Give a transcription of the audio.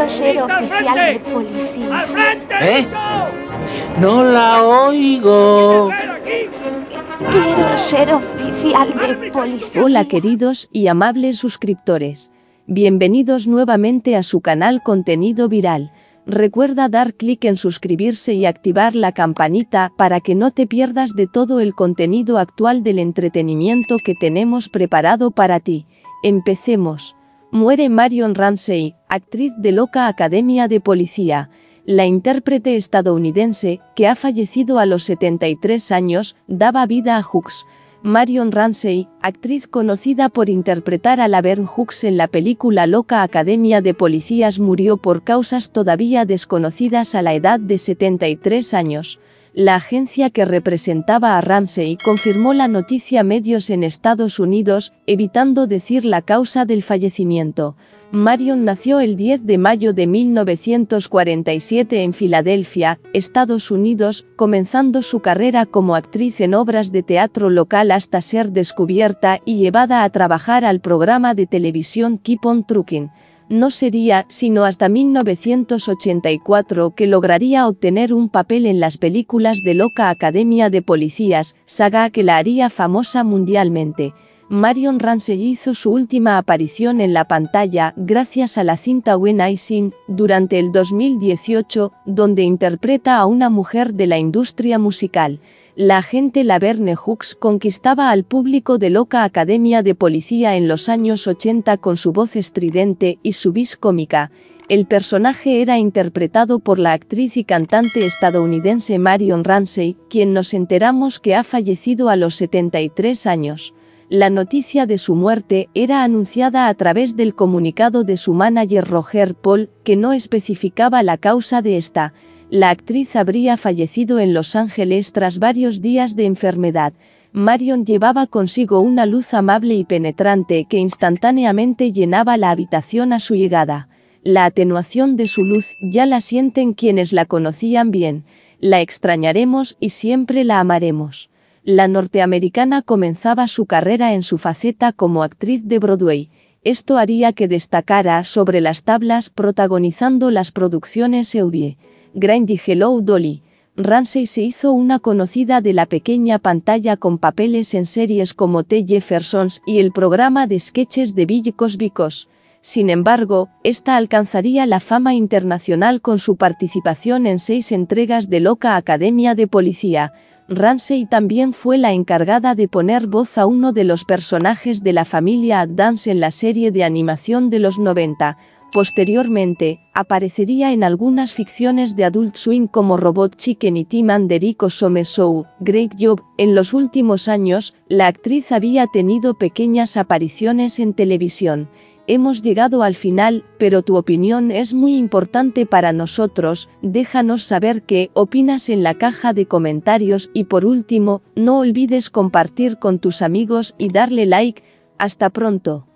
Quiero ser oficial de policía. ¿Eh? No la oigo. Quiero ser oficial de policía. Hola queridos y amables suscriptores. Bienvenidos nuevamente a su canal Contenido Viral. Recuerda dar clic en suscribirse y activar la campanita para que no te pierdas de todo el contenido actual del entretenimiento que tenemos preparado para ti. Empecemos. Muere Marion Ramsey, actriz de Loca Academia de Policía. La intérprete estadounidense, que ha fallecido a los 73 años, daba vida a Hooks. Marion Ramsey, actriz conocida por interpretar a Laverne Hooks en la película Loca Academia de Policías murió por causas todavía desconocidas a la edad de 73 años. La agencia que representaba a Ramsey confirmó la noticia medios en Estados Unidos, evitando decir la causa del fallecimiento. Marion nació el 10 de mayo de 1947 en Filadelfia, Estados Unidos, comenzando su carrera como actriz en obras de teatro local hasta ser descubierta y llevada a trabajar al programa de televisión Keep on Trucking no sería sino hasta 1984 que lograría obtener un papel en las películas de Loca Academia de Policías, saga que la haría famosa mundialmente. Marion Ramsey hizo su última aparición en la pantalla gracias a la cinta When I Sing, durante el 2018, donde interpreta a una mujer de la industria musical la agente Laverne Hooks conquistaba al público de Loca Academia de Policía en los años 80 con su voz estridente y su vis cómica. El personaje era interpretado por la actriz y cantante estadounidense Marion Ramsey, quien nos enteramos que ha fallecido a los 73 años. La noticia de su muerte era anunciada a través del comunicado de su manager Roger Paul, que no especificaba la causa de esta la actriz habría fallecido en Los Ángeles tras varios días de enfermedad. Marion llevaba consigo una luz amable y penetrante que instantáneamente llenaba la habitación a su llegada. La atenuación de su luz ya la sienten quienes la conocían bien. La extrañaremos y siempre la amaremos. La norteamericana comenzaba su carrera en su faceta como actriz de Broadway. Esto haría que destacara sobre las tablas protagonizando las producciones Eubie. Grindy Hello Dolly. Ramsey se hizo una conocida de la pequeña pantalla con papeles en series como The Jeffersons y el programa de sketches de Bill Cosby Sin embargo, esta alcanzaría la fama internacional con su participación en seis entregas de Loca Academia de Policía. Ramsey también fue la encargada de poner voz a uno de los personajes de la familia Addams en la serie de animación de los 90, Posteriormente, aparecería en algunas ficciones de Adult Swim como Robot Chicken y Tim and Eric Some Show, Great Job. En los últimos años, la actriz había tenido pequeñas apariciones en televisión. Hemos llegado al final, pero tu opinión es muy importante para nosotros, déjanos saber qué opinas en la caja de comentarios y por último, no olvides compartir con tus amigos y darle like. Hasta pronto.